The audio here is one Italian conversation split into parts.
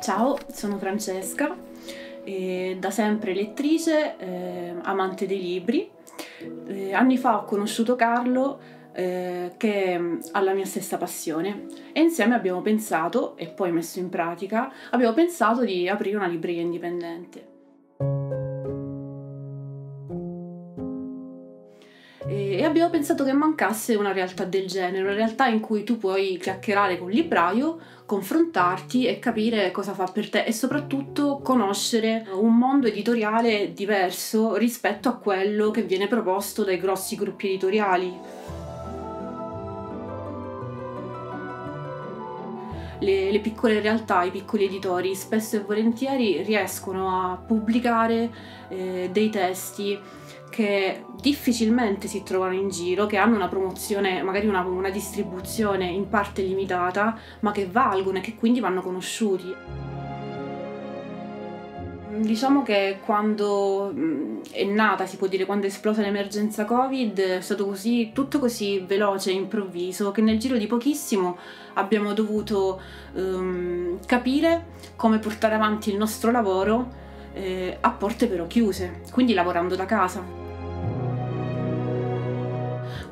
Ciao, sono Francesca, da sempre lettrice, eh, amante dei libri. Eh, anni fa ho conosciuto Carlo eh, che ha la mia stessa passione e insieme abbiamo pensato, e poi messo in pratica, abbiamo pensato di aprire una libreria indipendente. E abbiamo pensato che mancasse una realtà del genere, una realtà in cui tu puoi chiacchierare con il libraio, confrontarti e capire cosa fa per te e soprattutto conoscere un mondo editoriale diverso rispetto a quello che viene proposto dai grossi gruppi editoriali. Le, le, piccole realtà, i piccoli editori spesso e volentieri riescono a pubblicare eh, dei testi che difficilmente si trovano in giro, che hanno una promozione, magari una, una distribuzione in parte limitata, ma che valgono e che quindi vanno conosciuti. Diciamo che quando è nata, si può dire, quando è esplosa l'emergenza Covid, è stato così, tutto così veloce e improvviso che nel giro di pochissimo abbiamo dovuto um, capire come portare avanti il nostro lavoro eh, a porte però chiuse, quindi lavorando da casa.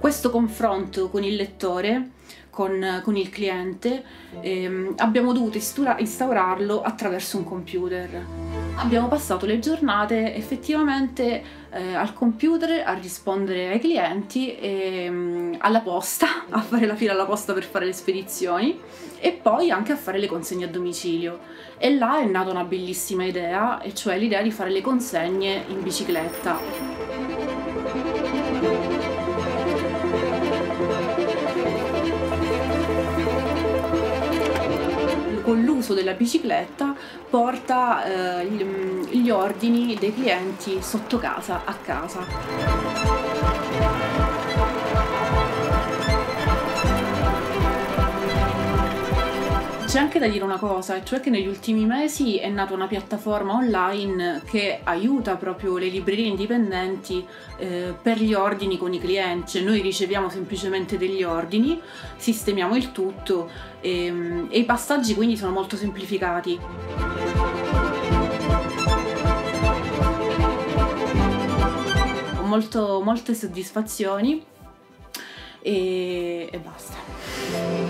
Questo confronto con il lettore, con, con il cliente, ehm, abbiamo dovuto instaurarlo attraverso un computer. Abbiamo passato le giornate effettivamente eh, al computer a rispondere ai clienti, e, ehm, alla posta, a fare la fila alla posta per fare le spedizioni e poi anche a fare le consegne a domicilio. E là è nata una bellissima idea, e cioè l'idea di fare le consegne in bicicletta. con l'uso della bicicletta porta eh, gli ordini dei clienti sotto casa a casa. C'è anche da dire una cosa, cioè che negli ultimi mesi è nata una piattaforma online che aiuta proprio le librerie indipendenti eh, per gli ordini con i clienti, cioè noi riceviamo semplicemente degli ordini, sistemiamo il tutto e, ehm, e i passaggi quindi sono molto semplificati. Molto, molte soddisfazioni e, e basta.